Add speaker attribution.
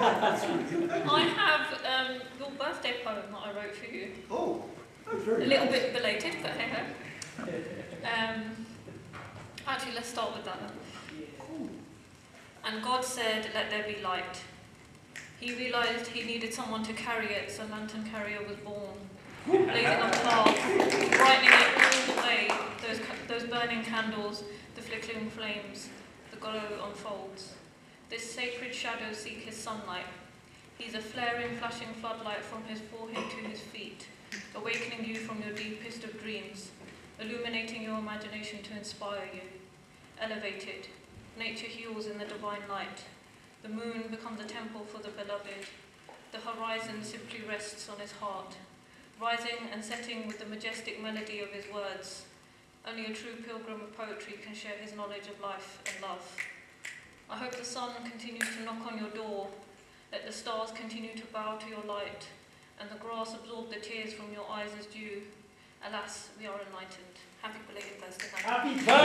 Speaker 1: I have um, your birthday poem that I wrote for you.
Speaker 2: Oh, that's very A
Speaker 1: little
Speaker 2: nice.
Speaker 1: bit belated, but hey ho. Um, actually, let's start with that then. And God said, let there be light. He realised he needed someone to carry it, so Lantern Carrier was born. Blazing up path, brightening it all the way, those, those burning candles, the flickering flames, the glow unfolds. This sacred shadow seek his sunlight. He's a flaring, flashing floodlight from his forehead to his feet, awakening you from your deepest of dreams, illuminating your imagination to inspire you. Elevated, nature heals in the divine light. The moon becomes a temple for the beloved. The horizon simply rests on his heart, rising and setting with the majestic melody of his words. Only a true pilgrim of poetry can share his knowledge of life and love. The sun continues to knock on your door. Let the stars continue to bow to your light, and the grass absorb the tears from your eyes as dew. Alas, we are enlightened. Happy belated birthday.
Speaker 3: Happy birthday!